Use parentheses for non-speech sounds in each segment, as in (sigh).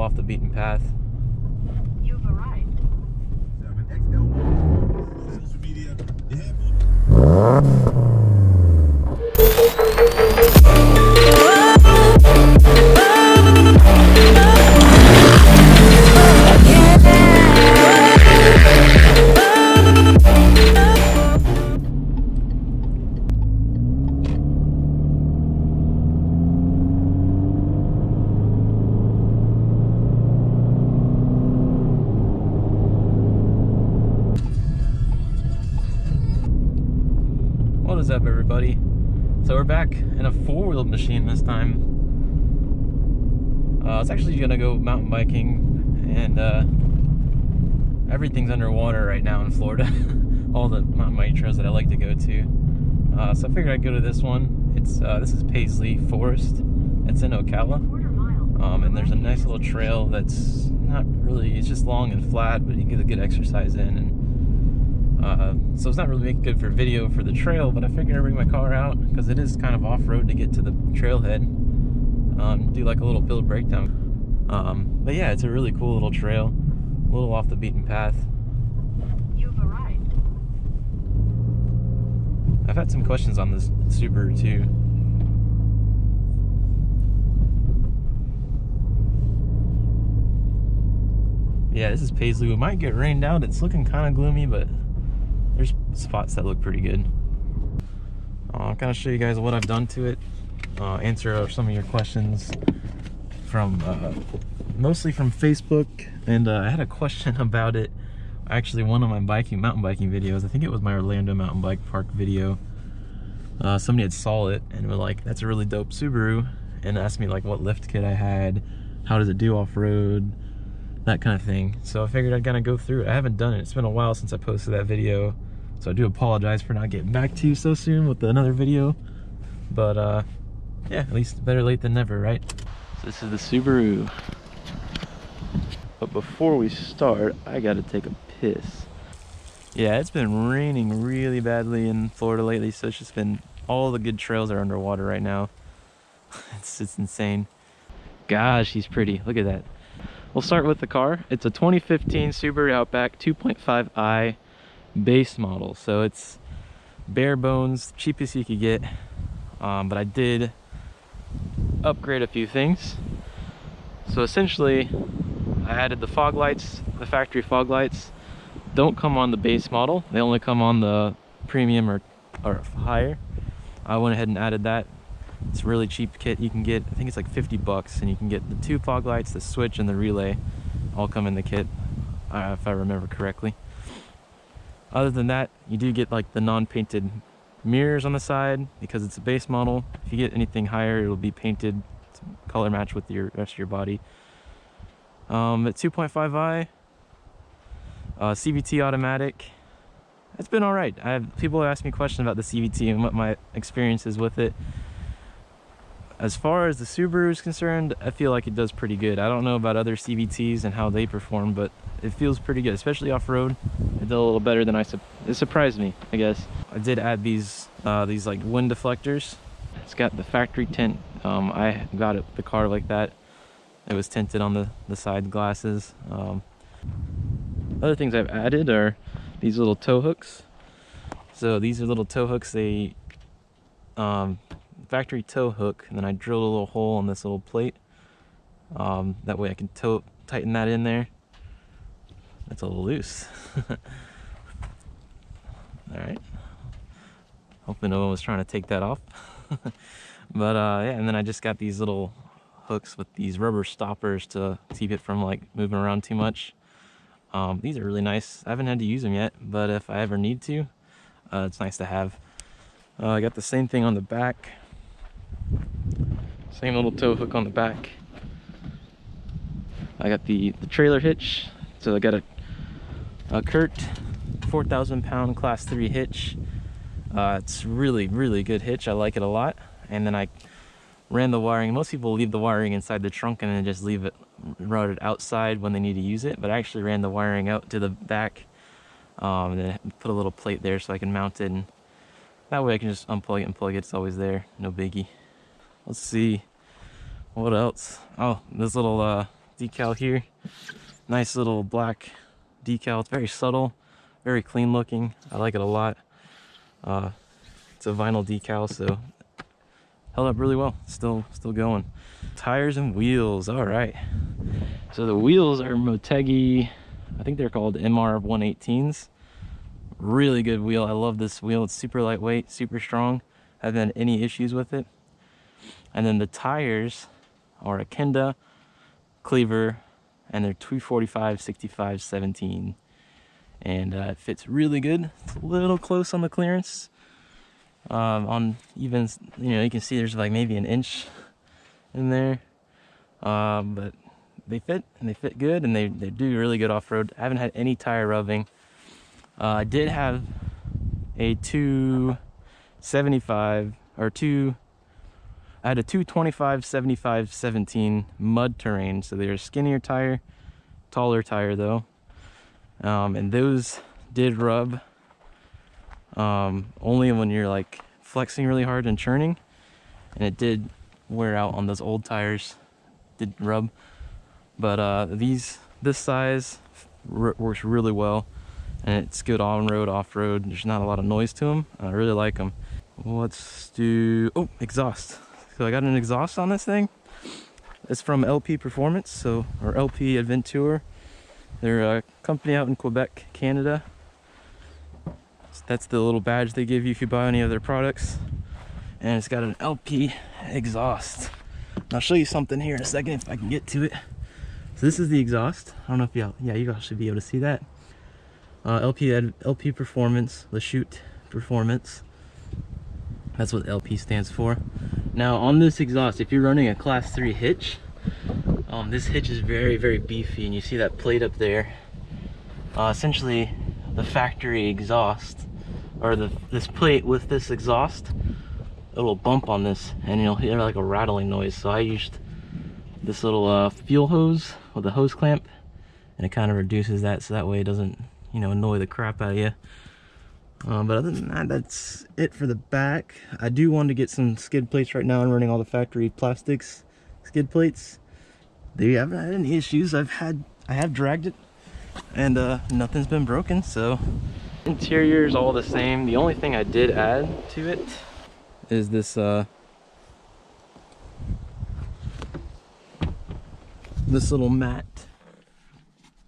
little off the beaten path. You've arrived. Social media, they have What is up, everybody? So we're back in a four-wheeled machine this time. Uh, it's actually gonna go mountain biking, and uh, everything's underwater right now in Florida. (laughs) All the mountain trails that I like to go to. Uh, so I figured I'd go to this one. It's uh, this is Paisley Forest. It's in Ocala. Um, and there's a nice little trail that's not really, it's just long and flat, but you can get a good exercise in. And uh, so it's not really good for video for the trail, but I figured I'd bring my car out because it is kind of off road to get to the trailhead. Um, do like a little build breakdown. Um, but yeah, it's a really cool little trail, a little off the beaten path. You've arrived. I've had some questions on this Subaru too. Yeah, this is Paisley. We might get rained out. It's looking kind of gloomy, but there's spots that look pretty good. I'll kind of show you guys what I've done to it. Uh, answer some of your questions from uh, mostly from Facebook, and uh, I had a question (laughs) about it. Actually, one of my biking, mountain biking videos. I think it was my Orlando mountain bike park video. Uh, somebody had saw it and were like, "That's a really dope Subaru," and asked me like what lift kit I had, how does it do off road, that kind of thing. So I figured I'd kind of go through it. I haven't done it. It's been a while since I posted that video, so I do apologize for not getting back to you so soon with another video. But uh, yeah, at least better late than never, right? So this is the Subaru. But before we start, I gotta take a piss. Yeah, it's been raining really badly in Florida lately, so it's just been all the good trails are underwater right now. (laughs) it's it's insane. Gosh, he's pretty. Look at that. We'll start with the car. It's a 2015 Subaru Outback 2.5i base model, so it's bare bones, cheapest you could get. Um, but I did upgrade a few things. So essentially, I added the fog lights, the factory fog lights. Don't come on the base model. They only come on the premium or, or higher. I went ahead and added that. It's a really cheap kit you can get. I think it's like 50 bucks, and you can get the two fog lights, the switch, and the relay all come in the kit, uh, if I remember correctly. Other than that, you do get like the non-painted mirrors on the side because it's a base model. If you get anything higher, it'll be painted to color match with your rest of your body. Um, at 2.5i, uh, CVT automatic. It's been all right. I have people ask me questions about the CVT and what my experience is with it. As far as the Subaru is concerned, I feel like it does pretty good. I don't know about other CVTs and how they perform, but it feels pretty good, especially off-road. It did a little better than I, su it surprised me, I guess. I did add these, uh, these like wind deflectors. It's got the factory tint. Um, I got it, the car like that. It was tinted on the, the side glasses. Um, other things I've added are these little tow hooks. So these are little tow hooks. They um, factory tow hook, and then I drilled a little hole in this little plate. Um, that way I can tow, tighten that in there. It's a little loose. (laughs) All right. Hoping no one was trying to take that off. (laughs) but uh, yeah, and then I just got these little hooks with these rubber stoppers to keep it from like moving around too much. Um, these are really nice. I haven't had to use them yet, but if I ever need to, uh, it's nice to have. Uh, I got the same thing on the back. Same little tow hook on the back. I got the, the trailer hitch. So I got a, a Curt 4,000 pound class 3 hitch. Uh, it's really, really good hitch. I like it a lot. And then I ran the wiring. Most people leave the wiring inside the trunk and then just leave it routed outside when they need to use it. But I actually ran the wiring out to the back um, and then put a little plate there so I can mount it. And that way I can just unplug it and plug it. It's always there. No biggie. Let's see. What else? Oh, this little uh, decal here. Nice little black decal. It's very subtle, very clean looking. I like it a lot. Uh, it's a vinyl decal, so held up really well. Still, still going. Tires and wheels. All right. So the wheels are Motegi. I think they're called MR 118s. Really good wheel. I love this wheel. It's super lightweight, super strong. Haven't had any issues with it. And then the tires are a Kenda Klever, and they're 245, 65, 17. And uh, it fits really good. It's a little close on the clearance. Um, on even, you know, you can see there's like maybe an inch in there. Um, but they fit and they fit good and they, they do really good off-road. I haven't had any tire rubbing. Uh, I did have a 275 or two I had a 225 75 17 mud terrain so they're a skinnier tire taller tire though. Um, and those did rub um, only when you're like flexing really hard and churning and it did wear out on those old tires did rub. But uh, these this size works really well and it's good on-road off-road. There's not a lot of noise to them i really like them let's do oh exhaust so i got an exhaust on this thing. It's from lp performance so or lp adventure. They're a company out in quebec canada. So that's the little badge they give you if you buy any of their products. And it's got an lp exhaust. And i'll show you something here in a second if i can get to it. So this is the exhaust. I don't know if y'all yeah you guys should be able to see that. Uh, LP LP Performance, Lachute Performance. That's what LP stands for. Now on this exhaust, if you're running a class 3 hitch, um, this hitch is very, very beefy and you see that plate up there. Uh, essentially, the factory exhaust, or the this plate with this exhaust, it'll bump on this and you'll hear like a rattling noise. So I used this little uh, fuel hose with a hose clamp and it kind of reduces that so that way it doesn't you know, annoy the crap out of you. Um, but other than that, that's it for the back. I do want to get some skid plates right now. I'm running all the factory plastics skid plates. They haven't had any issues. I've had, I have dragged it and uh, nothing's been broken. So interior is all the same. The only thing I did add to it is this uh, this little mat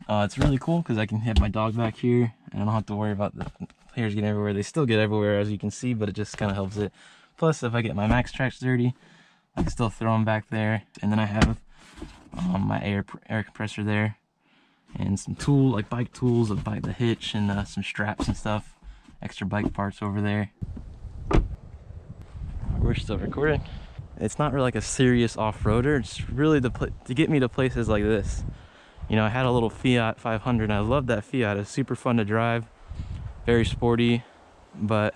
uh, it's really cool because I can have my dog back here and I don't have to worry about the hairs getting everywhere. They still get everywhere as you can see, but it just kind of helps it. Plus, if I get my MaxTrax dirty, I can still throw them back there. And then I have um, my air air compressor there and some tool like bike tools, like bike the hitch and uh, some straps and stuff. Extra bike parts over there. We're still recording. It's not really like a serious off-roader. It's really to, to get me to places like this you know, I had a little Fiat 500 and I love that Fiat. It's super fun to drive, very sporty, but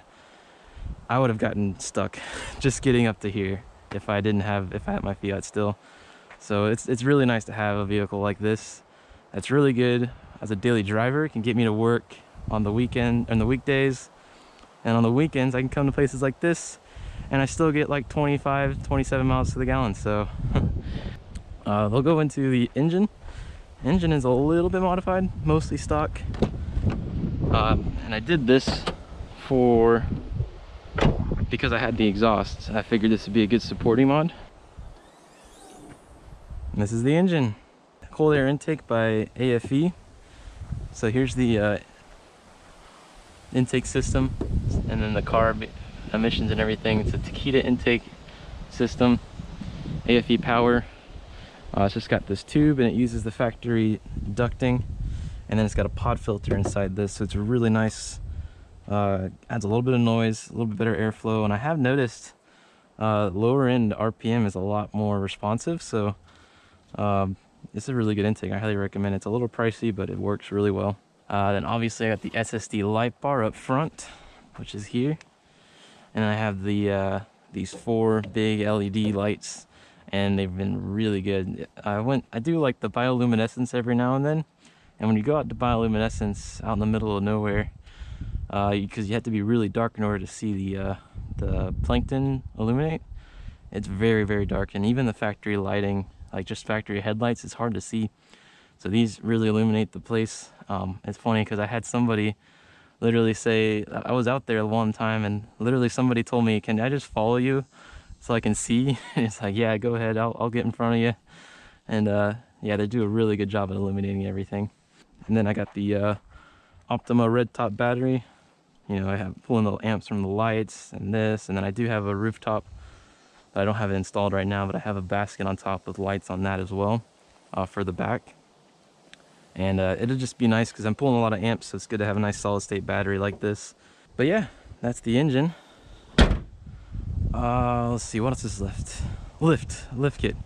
I would have gotten stuck (laughs) just getting up to here if I didn't have, if I had my Fiat still. So it's, it's really nice to have a vehicle like this. That's really good as a daily driver. It can get me to work on the weekend and the weekdays. And on the weekends, I can come to places like this and I still get like 25, 27 miles to the gallon. So (laughs) uh, they'll go into the engine. Engine is a little bit modified, mostly stock. Um, and I did this for, because I had the exhaust, I figured this would be a good supporting mod. And this is the engine. Cold air intake by AFE. So here's the uh, intake system and then the CARB emissions and everything. It's a Takeda intake system, AFE power, uh, it's just got this tube and it uses the factory ducting and then it's got a pod filter inside this so it's really nice uh, adds a little bit of noise a little bit better airflow and I have noticed uh, lower end RPM is a lot more responsive so um, it's a really good intake I highly recommend it. it's a little pricey but it works really well uh, then obviously I got the SSD light bar up front which is here and I have the uh, these four big LED lights and they've been really good. I went, I do like the bioluminescence every now and then, and when you go out to bioluminescence out in the middle of nowhere, because uh, you have to be really dark in order to see the uh, the plankton illuminate. It's very very dark, and even the factory lighting, like just factory headlights, it's hard to see. So these really illuminate the place. Um, it's funny because I had somebody literally say, I was out there one time and literally somebody told me, can I just follow you so I can see? (laughs) And it's like, yeah, go ahead. I'll, I'll get in front of you. And uh, yeah, they do a really good job at illuminating everything. And then I got the uh, Optima red top battery. You know, I have pulling the amps from the lights and this, and then I do have a rooftop. I don't have it installed right now, but I have a basket on top with lights on that as well uh, for the back. And uh, it'll just be nice because I'm pulling a lot of amps, so it's good to have a nice solid state battery like this. But yeah, that's the engine. Uh, let's see, what else is left? Lift, lift kit.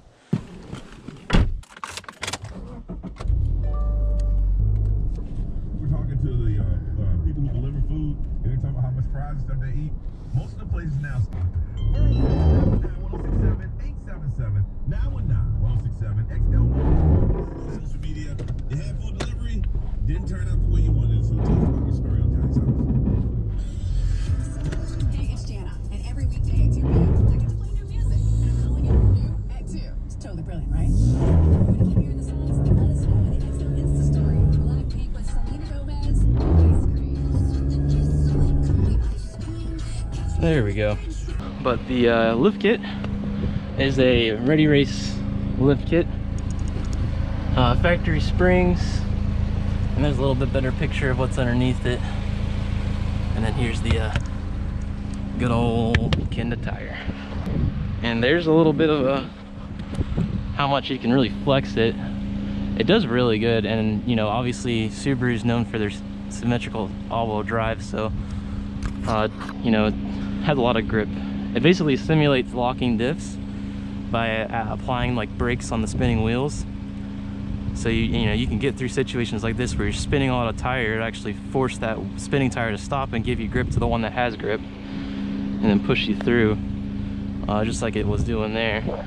They're talking about how much fries and stuff they eat. Most of the places now. First, 1067 877 919 1067 XL1. Social media, you had food delivery, didn't turn out the way you wanted. So tell us about your story on Johnny's House. There we go. But the uh, lift kit is a Ready Race lift kit. Uh, factory springs. And there's a little bit better picture of what's underneath it. And then here's the uh, good old Kenda tire. And there's a little bit of a how much you can really flex it. It does really good, and you know, obviously Subaru is known for their symmetrical all-wheel drive, so uh, you know, has a lot of grip. It basically simulates locking diffs by uh, applying like brakes on the spinning wheels. So you you know you can get through situations like this where you're spinning a lot of tire, it actually force that spinning tire to stop and give you grip to the one that has grip, and then push you through, uh, just like it was doing there.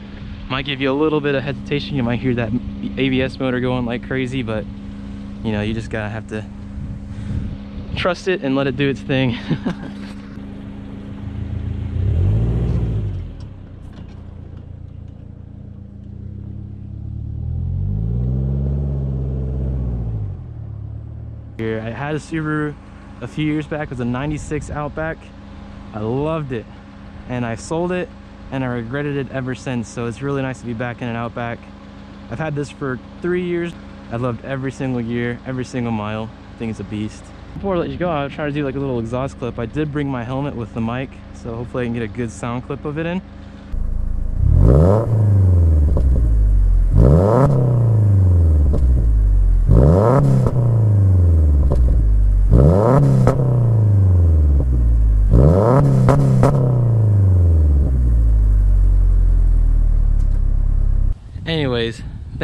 Might give you a little bit of hesitation. You might hear that ABS motor going like crazy, but you know you just gotta have to trust it and let it do its thing. (laughs) Here, I had a Subaru a few years back. It was a 96 Outback. I loved it. And I sold it and I regretted it ever since. So it's really nice to be back in an Outback. I've had this for three years. I loved every single year, every single mile. I think it's a beast. Before I let you go, I'll try to do like a little exhaust clip. I did bring my helmet with the mic, so hopefully I can get a good sound clip of it in.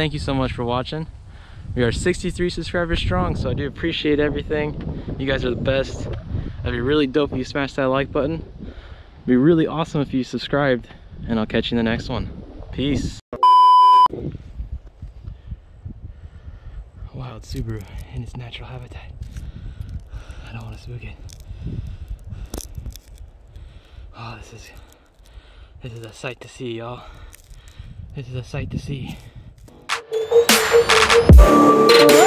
Thank you so much for watching. We are 63 subscribers strong, so I do appreciate everything. You guys are the best. It'd be really dope if you smash that like button. It'd be really awesome if you subscribed, and I'll catch you in the next one. Peace. Wild Subaru in its natural habitat. I don't want to spook it. Oh, this is this is a sight to see, y'all. This is a sight to see. Thank you.